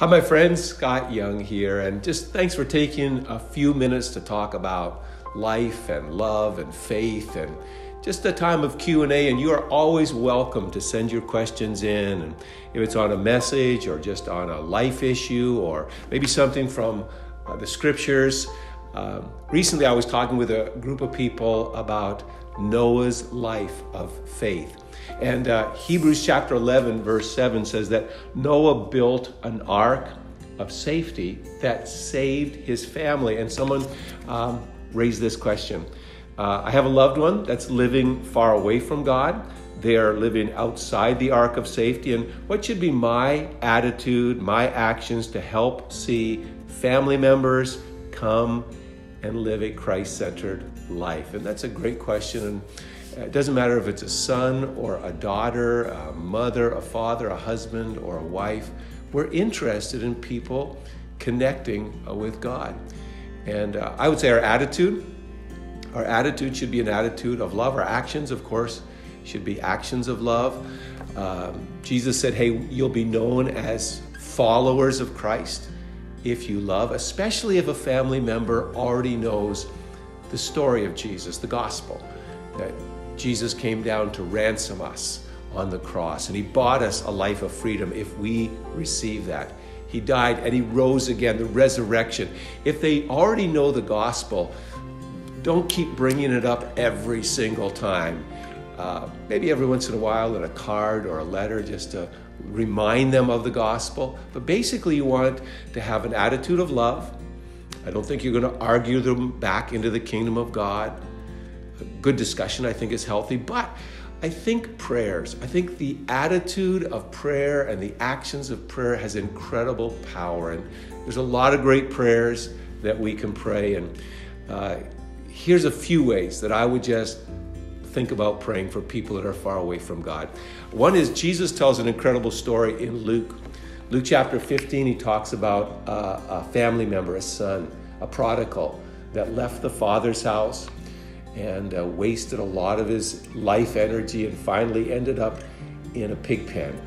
Hi, my friend Scott Young here, and just thanks for taking a few minutes to talk about life and love and faith and just a time of q&a and you are always welcome to send your questions in and if it's on a message or just on a life issue or maybe something from uh, the scriptures. Uh, recently i was talking with a group of people about noah's life of faith and uh, Hebrews chapter 11, verse 7 says that Noah built an ark of safety that saved his family. And someone um, raised this question uh, I have a loved one that's living far away from God. They are living outside the ark of safety. And what should be my attitude, my actions to help see family members come and live a Christ centered life? And that's a great question. And it doesn't matter if it's a son or a daughter, a mother, a father, a husband, or a wife. We're interested in people connecting uh, with God. And uh, I would say our attitude, our attitude should be an attitude of love. Our actions, of course, should be actions of love. Um, Jesus said, Hey, you'll be known as followers of Christ if you love, especially if a family member already knows the story of Jesus, the gospel. That Jesus came down to ransom us on the cross, and He bought us a life of freedom if we receive that. He died and He rose again, the resurrection. If they already know the gospel, don't keep bringing it up every single time. Uh, maybe every once in a while in a card or a letter just to remind them of the gospel. But basically, you want to have an attitude of love. I don't think you're going to argue them back into the kingdom of God good discussion, I think, is healthy. But I think prayers, I think the attitude of prayer and the actions of prayer has incredible power. And there's a lot of great prayers that we can pray. And uh, here's a few ways that I would just think about praying for people that are far away from God. One is Jesus tells an incredible story in Luke. Luke chapter 15, he talks about a family member, a son, a prodigal that left the father's house and uh, wasted a lot of his life energy and finally ended up in a pig pen.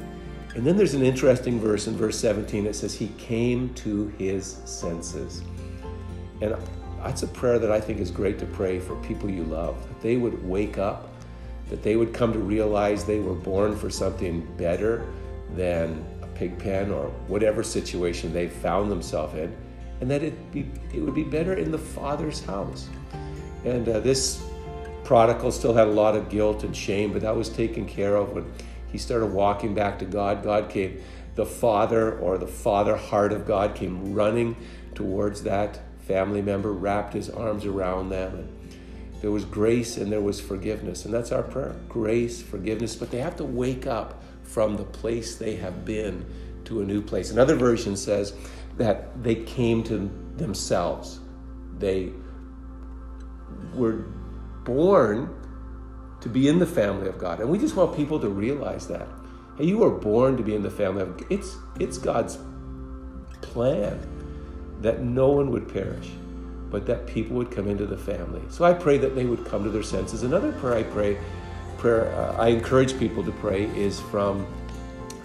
And then there's an interesting verse in verse 17 that says, He came to his senses. And that's a prayer that I think is great to pray for people you love, that they would wake up, that they would come to realize they were born for something better than a pig pen or whatever situation they found themselves in, and that it, be, it would be better in the Father's house. And uh, this prodigal still had a lot of guilt and shame, but that was taken care of when he started walking back to God. God came, the father or the father heart of God came running towards that family member, wrapped his arms around them. And there was grace and there was forgiveness. And that's our prayer grace, forgiveness. But they have to wake up from the place they have been to a new place. Another version says that they came to themselves. They were born to be in the family of God. And we just want people to realize that. Hey, you were born to be in the family of God. It's, it's God's plan that no one would perish, but that people would come into the family. So I pray that they would come to their senses. Another prayer I pray, prayer uh, I encourage people to pray is from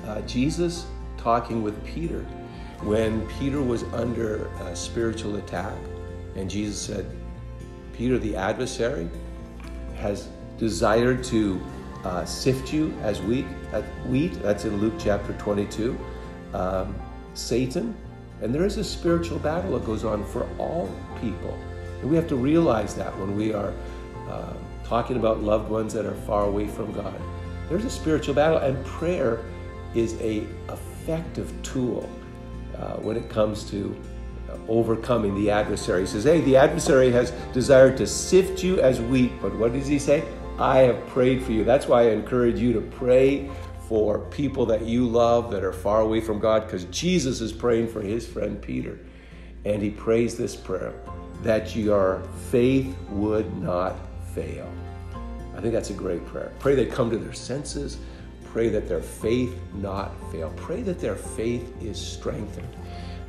uh, Jesus talking with Peter when Peter was under spiritual attack. And Jesus said, Peter, the adversary, has desired to uh, sift you as wheat, wheat. That's in Luke chapter 22. Um, Satan, and there is a spiritual battle that goes on for all people. And we have to realize that when we are uh, talking about loved ones that are far away from God. There's a spiritual battle, and prayer is a effective tool uh, when it comes to overcoming the adversary. He says, Hey, the adversary has desired to sift you as wheat, but what does he say? I have prayed for you. That's why I encourage you to pray for people that you love that are far away from God, because Jesus is praying for his friend Peter. And he prays this prayer that your faith would not fail. I think that's a great prayer. Pray they come to their senses. Pray that their faith not fail. Pray that their faith is strengthened.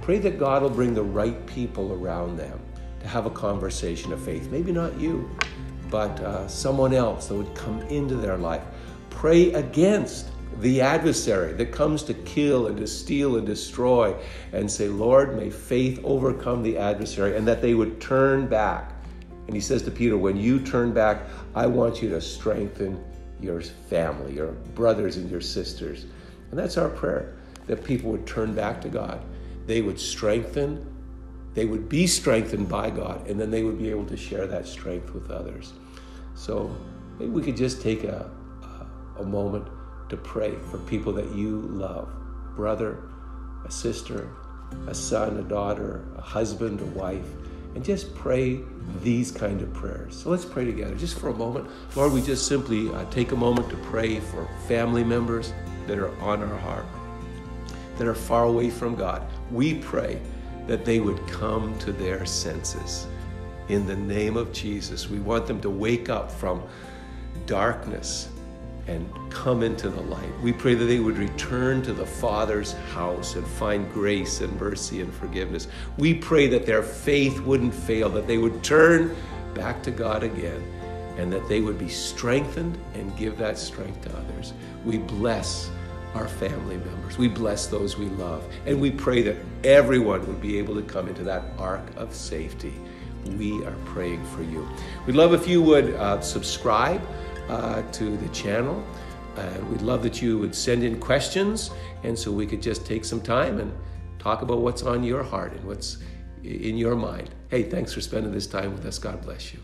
Pray that God will bring the right people around them to have a conversation of faith. Maybe not you, but uh, someone else that would come into their life. Pray against the adversary that comes to kill and to steal and destroy, and say, Lord, may faith overcome the adversary, and that they would turn back. And he says to Peter, When you turn back, I want you to strengthen your family, your brothers and your sisters. And that's our prayer that people would turn back to God. They would strengthen, they would be strengthened by God, and then they would be able to share that strength with others. So maybe we could just take a, a, a moment to pray for people that you love brother, a sister, a son, a daughter, a husband, a wife, and just pray these kind of prayers. So let's pray together just for a moment. Lord, we just simply uh, take a moment to pray for family members that are on our heart, that are far away from God. We pray that they would come to their senses. In the name of Jesus, we want them to wake up from darkness and come into the light. We pray that they would return to the Father's house and find grace and mercy and forgiveness. We pray that their faith wouldn't fail, that they would turn back to God again, and that they would be strengthened and give that strength to others. We bless our family members. We bless those we love. And we pray that everyone would be able to come into that ark of safety. We are praying for you. We'd love if you would uh, subscribe uh, to the channel. And we'd love that you would send in questions, and so we could just take some time and talk about what's on your heart and what's in your mind. Hey, thanks for spending this time with us. God bless you.